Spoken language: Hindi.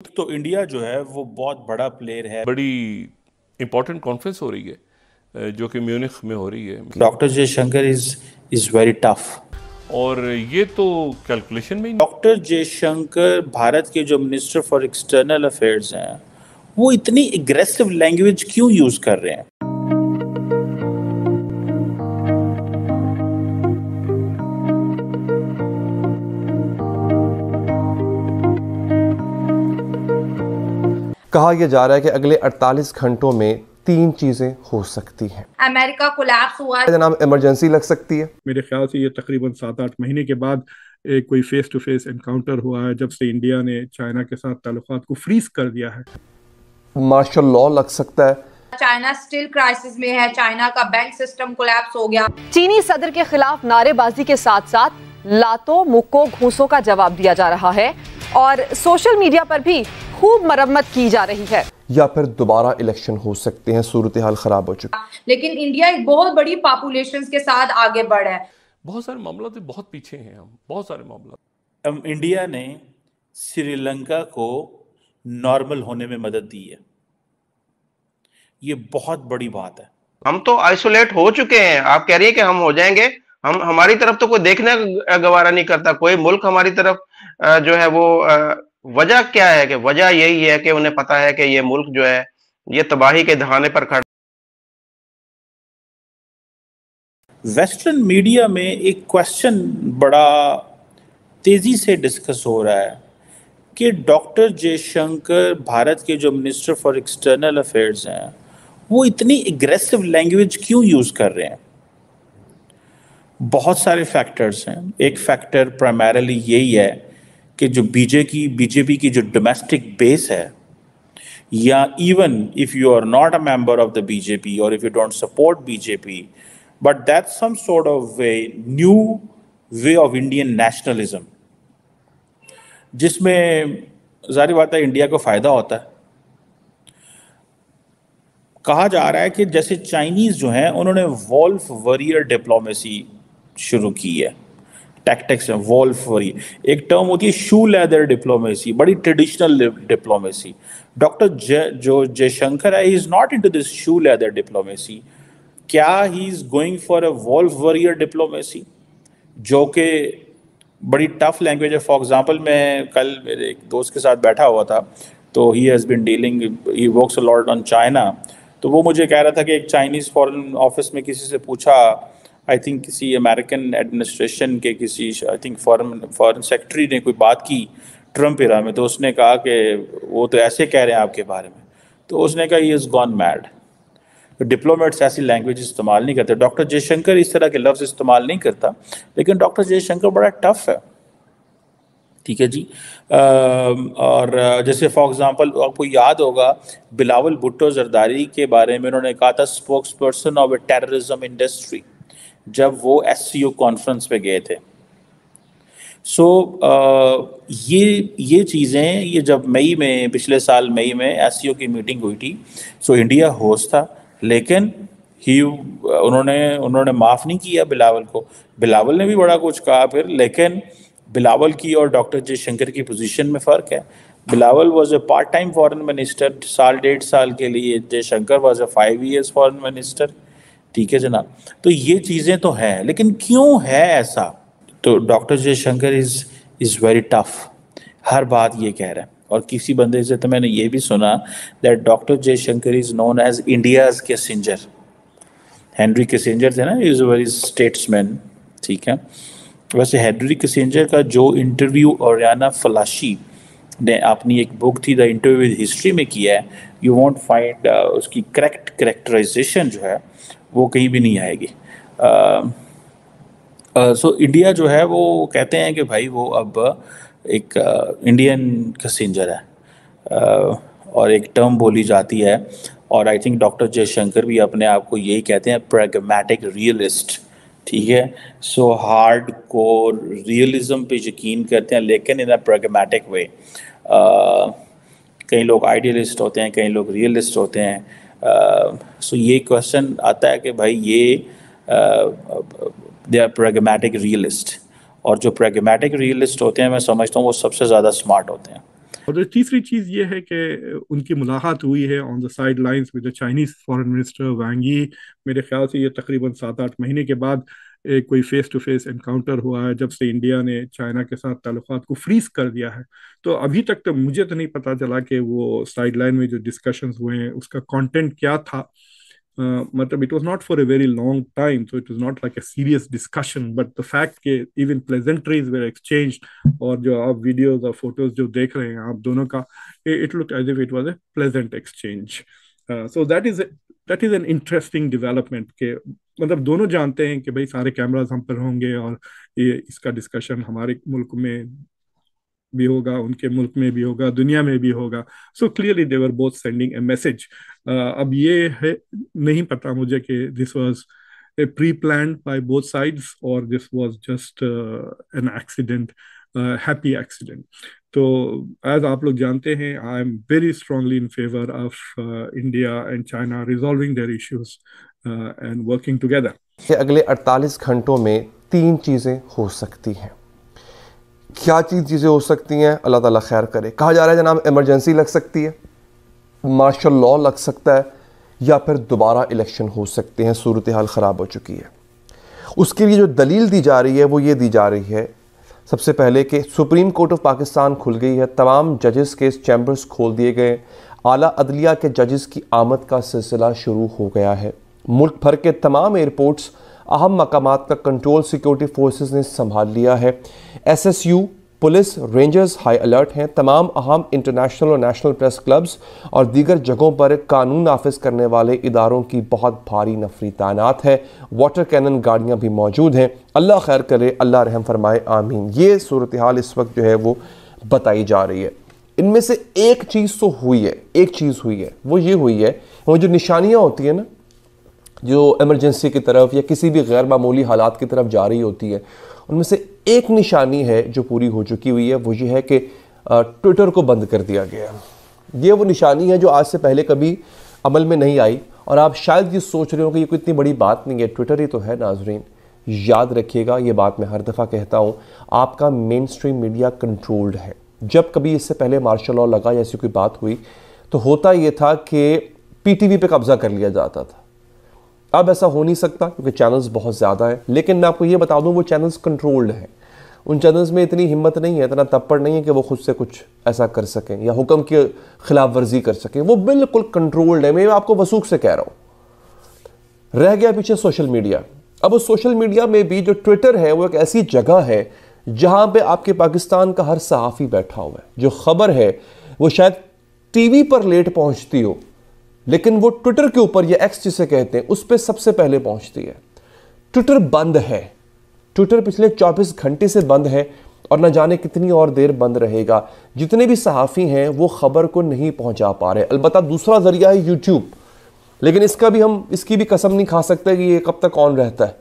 तो इंडिया जो है वो बहुत बड़ा प्लेयर है। बड़ी इंपॉर्टेंट कॉन्फ्रेंस हो रही है जो कि म्यूनिख में हो रही है। Doctor Jaishankar is is very tough और ये तो कैलकुलेशन में डॉक्टर जयशंकर भारत के जो मिनिस्टर फॉर एक्सटर्नल अफेयर्स हैं वो इतनी एग्रेसिव लैंग्वेज क्यों यूज़ कर रहे हैं? कहा यह जा रहा है कि अगले 48 घंटों में तीन चीज़ें हो सकती हैं। अमेरिका कोलैप्स हुआ। जनाब इमरजेंसी लग सकती है। मेरे ख्याल से ये तकरीबन सात आठ महीने के बाद एक कोई फेस टू फेस एनकाउंटर हुआ है जब से इंडिया ने चाइना के साथ ताल्लुकात को फ्रीज कर दिया है। मार्शल लॉ लग सकता है। चाइना स्टिल क्राइसिस में है चाइना का बैंक सिस्टम कोलैप्स हो गया। चीनी सदर के खिलाफ नारेबाजी के साथ साथ लातों मुक्को घूसों का जवाब दिया जा रहा है। और सोशल मीडिया पर भी खूब मरम्मत की जा रही है। या फिर दोबारा इलेक्शन हो सकते हैं सूरत हाल खराब हो चुकी। लेकिन इंडिया एक बहुत बड़ी पॉपुलेशन के साथ आगे बढ़ा है। बहुत सारे मामला तो बहुत पीछे हैं हम बहुत सारे मामला। हम इंडिया ने श्रीलंका को नॉर्मल होने में मदद दी है। ये बहुत बड़ी बात है। हम तो आइसोलेट हो चुके हैं। आप कह रही है कि हम हो जाएँगे। हम हमारी तरफ़ तो कोई देखने गवारा नहीं करता। कोई मुल्क हमारी तरफ़ जो है वो वजह क्या है कि वजह यही है कि उन्हें पता है कि ये मुल्क जो है, ये तबाही के दहाने पर खड़ा वेस्टर्न मीडिया में एक क्वेश्चन बड़ा तेज़ी से डिस्कस हो रहा है कि डॉक्टर जयशंकर भारत के जो मिनिस्टर फॉर एक्सटर्नल अफेयर्स हैं, वो इतनी एग्रेसिव लैंग्वेज क्यों यूज़ कर रहे हैं? बहुत सारे फैक्टर्स हैं। एक फैक्टर प्राइमरली यही है कि जो बीजे की बीजेपी की जो डोमेस्टिक बेस है, या even if you are not a member of the BJP और if you don't support BJP but that some sort of way new way of Indian nationalism जिसमें जारी बात है इंडिया को फ़ायदा होता है। कहा जा रहा है कि जैसे चाइनीज़ जो हैं, उन्होंने वॉल्फ वरियर डिप्लोमेसी शुरू की है। टैक्टिक्स है वरी एक टर्म होती है शू लेदर डिप्लोमेसी बड़ी ट्रेडिशनल डिप्लोमेसी डॉक्टर जो जयशंकर है he is not into this shoe leather diplomacy क्या he is going for a wolf warrior diplomacy जो कि बड़ी टफ लैंग्वेज है. फॉर एग्जांपल मैं कल मेरे एक दोस्त के साथ बैठा हुआ था तो he has been dealing he works a on China तो वो मुझे कह रहा था कि एक चाइनीज़ फॉरेन ऑफ़िस में किसी से पूछा आई थिंक किसी अमेरिकन एडमिनिस्ट्रेशन के किसी I think foreign foreign secretary ने कोई बात की ट्रंप इरा में तो उसने कहा कि वो तो ऐसे कह रहे हैं आपके बारे में। तो उसने कहा he is gone mad diplomats ऐसी लैंग्वेज इस्तेमाल नहीं करते। डॉक्टर जयशंकर इस तरह के लफ्ज़ इस्तेमाल नहीं करता लेकिन डॉक्टर जयशंकर बड़ा टफ है। ठीक है जी? आ, और जैसे फॉर एग्जांपल आपको याद होगा बिलावल भुट्टो जरदारी के बारे में उन्होंने कहा था spokesperson of a terrorism industry जब वो एस सी ओ कॉन्फ्रेंस पे गए थे। सो so, ये ये चीज़ें ये जब मई में पिछले साल मई में एस सी ओ की मीटिंग हुई थी सो इंडिया होस्ट था लेकिन ही उन्होंने उन्होंने माफ़ नहीं किया बिलावल को। बिलावल ने भी बड़ा कुछ कहा फिर लेकिन बिलावल की और डॉक्टर जयशंकर की पोजीशन में फ़र्क है। Bilawal was a part time foreign minister साल डेढ़ साल के लिए Jaishankar was a five years foreign minister ठीक है जनाब। तो ये चीज़ें तो हैं, लेकिन क्यों है ऐसा? तो doctor Jaishankar is is very tough. हर बात ये कह रहे हैं। और किसी बंदे से तो मैंने ये भी सुना that doctor Jaishankar is known as India's Kissinger Henry Kissinger थे ना इज़ वेरी स्टेट्समैन ठीक है? वैसे हेनरी केसेंजर का जो इंटरव्यू ओरियाना फलाशी ने अपनी एक बुक थी द इंटरव्यू विद हिस्ट्री में किया है यू वॉन्ट फाइंड उसकी करेक्ट करेक्टराइजेशन जो है वो कहीं भी नहीं आएगी। सो इंडिया जो है वो कहते हैं कि भाई वो अब एक इंडियन पैसेंजर है। और एक टर्म बोली जाती है। और आई थिंक डॉक्टर जयशंकर भी अपने आप को यही कहते हैं प्रैग्मेटिक रियलिस्ट ठीक है? सो हार्ड को रियलिज्म पे यकीन करते हैं, लेकिन इन अ प्रैग्मेटिक वे कई लोग आइडियलिस्ट होते हैं, कई लोग रियलिस्ट होते हैं। सो uh, ये क्वेश्चन आता है कि भाई ये दे आर प्रेगमेटिक रियलिस्ट और जो प्रेगमेटिक रियलिस्ट होते हैं मैं समझता हूँ वो सबसे ज़्यादा स्मार्ट होते हैं। और तीसरी चीज़ ये है कि उनकी मुलाकात हुई है on the sidelines with the Chinese foreign minister Wang Yi मेरे ख्याल से ये तकरीबन सात आठ महीने के बाद एक कोई फेस टू फेस एनकाउंटर हुआ है, जब से इंडिया ने चाइना के साथ तलुकात को फ्रीज कर दिया है। तो अभी तक तो मुझे तो नहीं पता चला कि वो साइडलाइन में जो डिस्कशन हुए हैं, उसका कॉन्टेंट क्या था। मतलब it was not for a very long time so it was not like a serious discussion but the fact के इवन प्लेजेंट्रीज वेर एक्सचेंज और जो आप वीडियोज़ और फ़ोटोज़ जो देख रहे हैं आप दोनों का it look as if it was a pleasant exchange that is a, that is an interesting development के मतलब दोनों जानते हैं कि भाई सारे कैमराज हम पर होंगे और ये इसका डिस्कशन हमारे मुल्क में भी होगा उनके मुल्क में भी होगा दुनिया में भी होगा। So clearly they're both sending a message अब ये है नहीं पता मुझे कि this was a pre plan by both sides और this was just an accident happy accident तो एज आप लोग जानते हैं I am very strongly in favour of India and China resolving their issues and working together अगले 48 घंटों में तीन चीज़ें हो सकती हैं। क्या चीज़ चीज़ें हो सकती हैं? अल्लाह ताला खैर करे। कहा जा रहा है जनाब इमरजेंसी लग सकती है मार्शल लॉ लग सकता है, या फिर दोबारा इलेक्शन हो सकते हैं, सूरत हाल ख़राब हो चुकी है। उसके लिए जो दलील दी जा रही है, वो ये दी जा रही है सबसे पहले कि सुप्रीम कोर्ट ऑफ़ पाकिस्तान खुल गई है, तमाम जजेस के चैम्बर्स खोल दिए गए। आला अदलिया के जजेस की आमद का सिलसिला शुरू हो गया है। मुल्क भर के तमाम एयरपोर्ट्स, अहम मकाम का कंट्रोल सिक्योरिटी फोर्सेस ने संभाल लिया है। SSU police, rangers high alert हैं। तमाम अहम इंटरनेशनल और नेशनल प्रेस क्लब्स और दीगर जगहों पर कानून नाफिज करने वाले इदारों की बहुत भारी नफरी तैनात है। वाटर कैनन गाड़ियाँ भी मौजूद हैं। अल्लाह खैर करे, अल्लाह रहम फरमाए, आमीन। ये सूरत हाल इस वक्त जो है वो बताई जा रही है। इनमें से एक चीज़ तो हुई है, एक चीज़ हुई है, वो ये हुई है, वो जो निशानियाँ होती हैं ना, जो एमरजेंसी की तरफ़ या किसी भी गैर मामूली हालात की तरफ़ जा रही होती है, उनमें से एक निशानी है जो पूरी हो चुकी हुई है, वो ये है कि ट्विटर को बंद कर दिया गया ये वो निशानी है जो आज से पहले कभी अमल में नहीं आई और आप शायद ये सोच रहे हो कि ये कोई इतनी बड़ी बात नहीं है। ट्विटर ही तो है, नाजरीन। याद रखिएगा, ये बात मैं हर दफ़ा कहता हूँ, आपका मेन स्ट्रीम मीडिया कंट्रोल्ड है। जब कभी इससे पहले मार्शल लॉ लगा या ऐसी कोई बात हुई तो होता ये था कि पीटीवी पे कब्जा कर लिया जाता था। अब ऐसा हो नहीं सकता, क्योंकि चैनल्स बहुत ज़्यादा हैं, लेकिन मैं आपको ये बता दूँ, वो चैनल्स कंट्रोल्ड हैं। उन चैनल्स में इतनी हिम्मत नहीं है, इतना तप्पड़ नहीं है कि वो खुद से कुछ ऐसा कर सकें या हुक्म की खिलाफ वर्जी कर सकें। वो बिल्कुल कंट्रोल्ड है। मैं आपको वसूख से कह रहा हूँ। रह गया पीछे सोशल मीडिया अब उस सोशल मीडिया में भी जो ट्विटर है, वो एक ऐसी जगह है जहाँ पे आपके पाकिस्तान का हर सहाफ़ी बैठा हुआ है। जो खबर है, वो शायद टीवी पर लेट पहुँचती हो, लेकिन वो ट्विटर के ऊपर, या एक्स जिसे कहते हैं, उस पर सबसे पहले पहुँचती है। ट्विटर बंद है। ट्विटर पिछले 24 घंटे से बंद है और न जाने कितनी और देर बंद रहेगा। जितने भी सहाफ़ी हैं, वो खबर को नहीं पहुँचा पा रहे। अलबत्त दूसरा ज़रिया है यूट्यूब लेकिन इसका भी हम, इसकी भी कसम नहीं खा सकते कि ये कब तक ऑन रहता है।